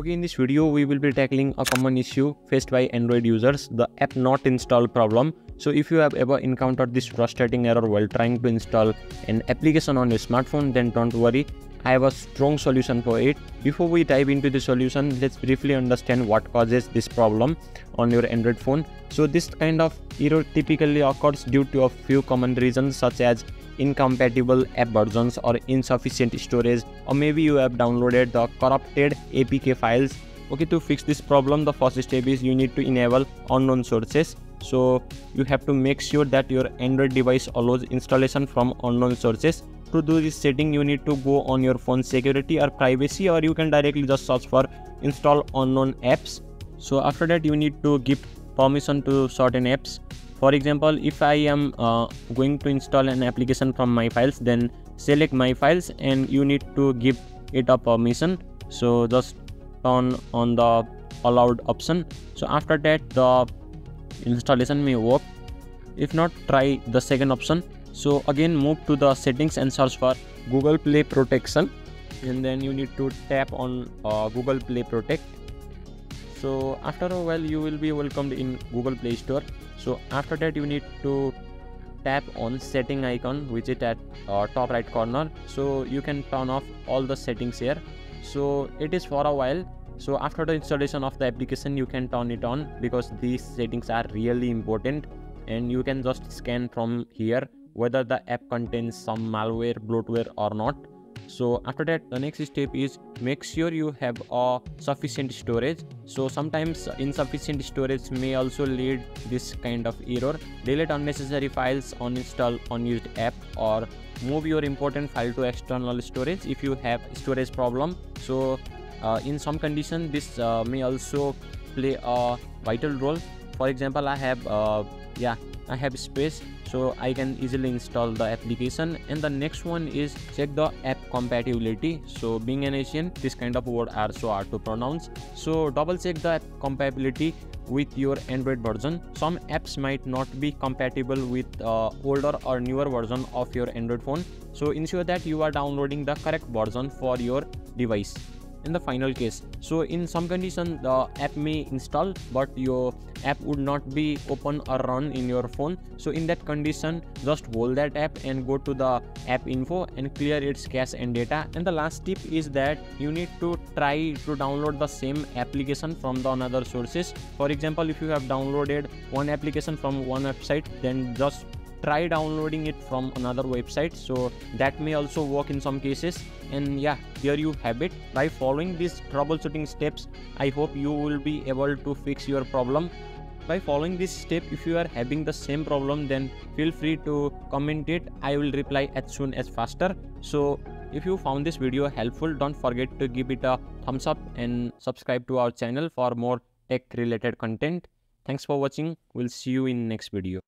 Okay, in this video, we will be tackling a common issue faced by Android users, the app not installed problem. So if you have ever encountered this frustrating error while trying to install an application on your smartphone, then don't worry. I have a strong solution for it. Before we dive into the solution, let's briefly understand what causes this problem on your Android phone. So this kind of error typically occurs due to a few common reasons such as incompatible app versions or insufficient storage or maybe you have downloaded the corrupted apk files okay to fix this problem the first step is you need to enable unknown sources so you have to make sure that your android device allows installation from unknown sources to do this setting you need to go on your phone security or privacy or you can directly just search for install unknown apps. So after that you need to give permission to certain apps. For example if i am uh, going to install an application from my files then select my files and you need to give it a permission. So just turn on the allowed option. So after that the installation may work. If not try the second option so again move to the settings and search for google play protection. And then you need to tap on uh, google play protect. So after a while you will be welcomed in google play store. So after that you need to tap on setting icon which is at uh, top right corner. So you can turn off all the settings here. So it is for a while. So after the installation of the application you can turn it on because these settings are really important. And you can just scan from here whether the app contains some malware bloatware or not. So after that the next step is make sure you have a sufficient storage. So sometimes insufficient storage may also lead this kind of error. Delete unnecessary files uninstall unused app or move your important file to external storage if you have storage problem. So uh, in some condition this uh, may also play a vital role for example i have uh, yeah i have space so i can easily install the application. And the next one is check the app compatibility. So being an asian this kind of word are so hard to pronounce. So double check the app compatibility with your android version. Some apps might not be compatible with uh, older or newer version of your android phone. So ensure that you are downloading the correct version for your device in the final case. So in some condition the app may install but your app would not be open or run in your phone. So in that condition just hold that app and go to the app info and clear its cache and data. And the last tip is that you need to try to download the same application from the another sources. For example if you have downloaded one application from one website then just try downloading it from another website. So that may also work in some cases and yeah here you have it by following these troubleshooting steps i hope you will be able to fix your problem. By following this step if you are having the same problem then feel free to comment it. I will reply as soon as faster. So if you found this video helpful don't forget to give it a thumbs up and subscribe to our channel for more tech related content. Thanks for watching. We'll see you in next video